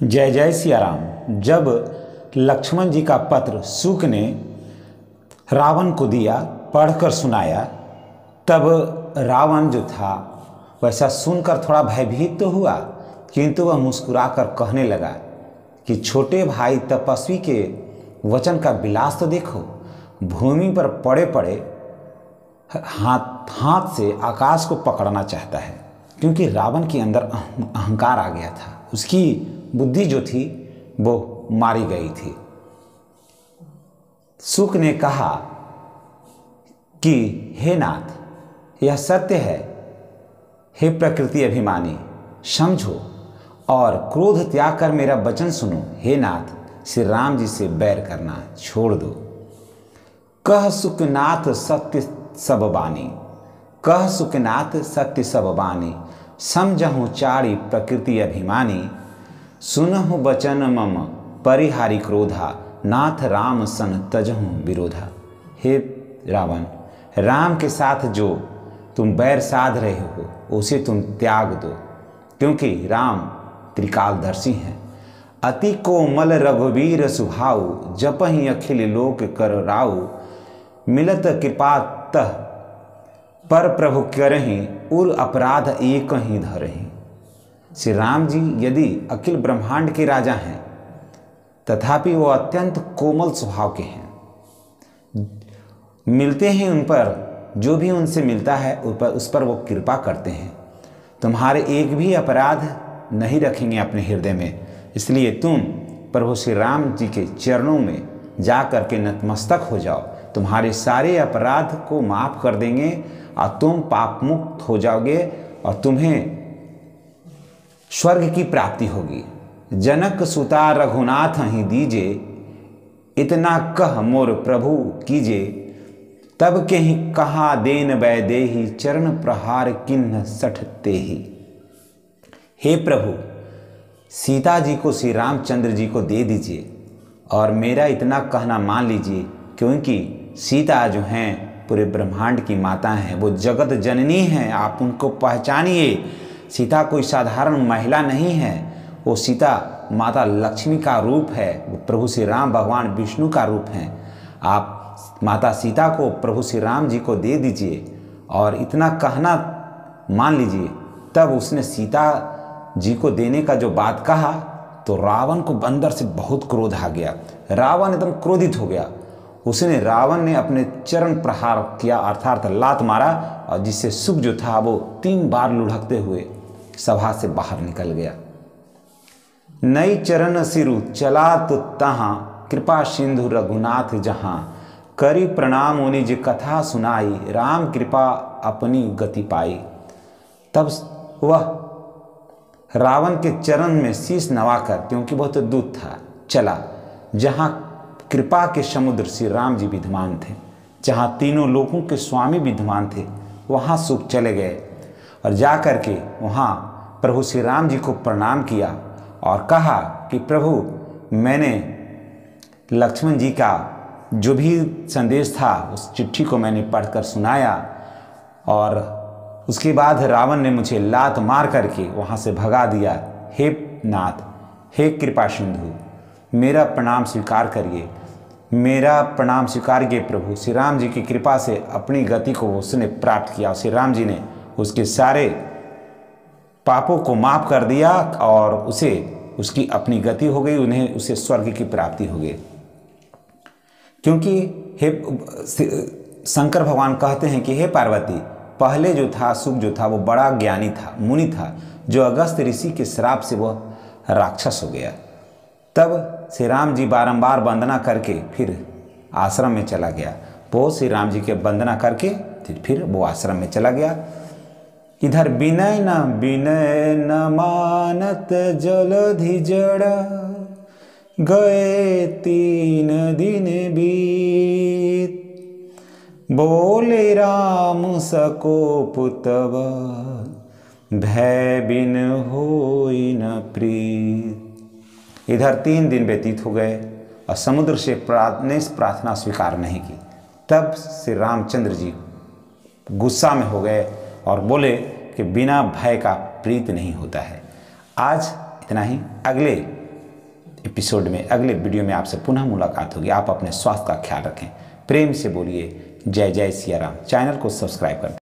जय जय सिया राम जब लक्ष्मण जी का पत्र सुख ने रावण को दिया, पढ़कर सुनाया, तब रावण जो था, वैसा सुनकर थोड़ा भयभीत तो हुआ, किंतु वह मुस्कुराकर कहने लगा कि छोटे भाई तपस्वी के वचन का विलास तो देखो, भूमि पर पड़े पड़े हाथ हाथ से आकाश को पकड़ना चाहता है, क्योंकि रावण के अंदर अहंकार आ गया था। उसकी बुद्धि जो थी, वो मारी गई थी। सुख ने कहा कि, हे नाथ, यह सत्य है। हे प्रकृति अभिमानी, समझो और क्रोध त्याग कर मेरा वचन सुनो। हे नाथ, श्री राम जी से बैर करना छोड़ दो। कह सुखनाथ सत्य सब बानी। कह सुखनाथ सत्य सब बानी। समझहु चारी प्रकृति अभिमानी, सुनहु बचन मम परिहारी क्रोधा, नाथ राम सन तजहु विरोधा। हे रावण, राम के साथ जो तुम बैर साध रहे हो, उसे तुम त्याग दो, क्योंकि राम त्रिकालदर्शी हैं। अति कोमल रघुवीर सुभाऊ जप ही अखिल लोक कर राऊ, मिलत कृपा तह पर प्रभु करही उर अपराध एक ही धरही श्री राम जी, यदि अखिल ब्रह्मांड के राजा हैं, तथापि वो अत्यंत कोमल स्वभाव के हैं। मिलते हैं उन पर, जो भी उनसे मिलता है उस पर उस पर वो कृपा करते हैं। तुम्हारे एक भी अपराध नहीं रखेंगे अपने हृदय में। इसलिए तुम प्रभु श्री राम जी के चरणों में जा कर के नतमस्तक हो जाओ। तुम्हारे सारे अपराध को माफ़ कर देंगे और तुम पाप मुक्त हो जाओगे और तुम्हें स्वर्ग की प्राप्ति होगी। जनक सुता रघुनाथ ही दीजे, इतना कह मोर प्रभु कीजे। तब के ही कहा देन वैदेही, चरण प्रहार किन्न सठते ही। हे प्रभु, सीता जी को श्री रामचंद्र जी को दे दीजिए, और मेरा इतना कहना मान लीजिए, क्योंकि सीता जो हैं पूरे ब्रह्मांड की माता हैं, वो जगत जननी हैं, आप उनको पहचानिए। सीता कोई साधारण महिला नहीं है, वो सीता माता लक्ष्मी का रूप है, वो प्रभु श्री राम भगवान विष्णु का रूप हैं। आप माता सीता को प्रभु श्री राम जी को दे दीजिए और इतना कहना मान लीजिए, तब उसने सीता जी को देने का जो बात कहा तो रावण को बंदर से बहुत क्रोध आ गया। रावण एकदम क्रोधित हो गया। उसने रावण ने अपने चरण प्रहार किया, अर्थात लात मारा, और जिससे सुख जो था, वो तीन बार लुढ़कते हुए सभा से बाहर निकल गया। नई चरण सिरु, चला तो तहाँ, कृपा सिंधु रघुनाथ जहाँ, करी प्रणाम उन्हें जी कथा सुनाई, राम कृपा अपनी गति पाई। तब वह रावण के चरण में शीश नवाकर, क्योंकि बहुत दूत था, चला, जहाँ कृपा के समुद्र श्री राम जी विद्यमान थे। जहाँ तीनों लोगों के स्वामी विद्यमान थे, वहाँ सुख चले गए और जा कर के वहाँ प्रभु श्री राम जी को प्रणाम किया और कहा कि प्रभु, मैंने लक्ष्मण जी का जो भी संदेश था, उस चिट्ठी को मैंने पढ़कर सुनाया और उसके बाद रावण ने मुझे लात मार करके वहाँ से भगा दिया। हे नाथ, हे कृपा सिंधु मेरा प्रणाम स्वीकार करिए। मेरा प्रणाम स्वीकार किए प्रभु। श्री राम जी की कृपा से अपनी गति को उसने प्राप्त किया। श्री राम जी ने उसके सारे पापों को माफ़ कर दिया और उसे, उसकी अपनी गति हो गई, उन्हें उसे स्वर्ग की प्राप्ति हो गई। क्योंकि हे शंकर भगवान कहते हैं कि हे पार्वती, पहले जो था सुख जो था, वो बड़ा ज्ञानी था, मुनि था, जो अगस्त ऋषि के श्राप से वह राक्षस हो गया। तब श्री राम जी बारंबार वंदना करके फिर आश्रम में चला गया। वो श्री राम जी के वंदना करके फिर वो आश्रम में चला गया। इधर विनय न विनय न मानत जलधि जड़ गए तीन दिन बीत। बोले राम सकोप तब, भय बिन होई न प्रीत। इधर तीन दिन व्यतीत हो गए और समुद्र से प्रार्थने प्रार्थना स्वीकार नहीं की। तब श्री रामचंद्र जी गुस्सा में हो गए और बोले कि बिना भय का प्रीत नहीं होता है। आज इतना ही। अगले एपिसोड में, अगले वीडियो में आपसे पुनः मुलाकात होगी। आप अपने स्वास्थ्य का ख्याल रखें। प्रेम से बोलिए। जय जय सिया राम। चैनल को सब्सक्राइब कर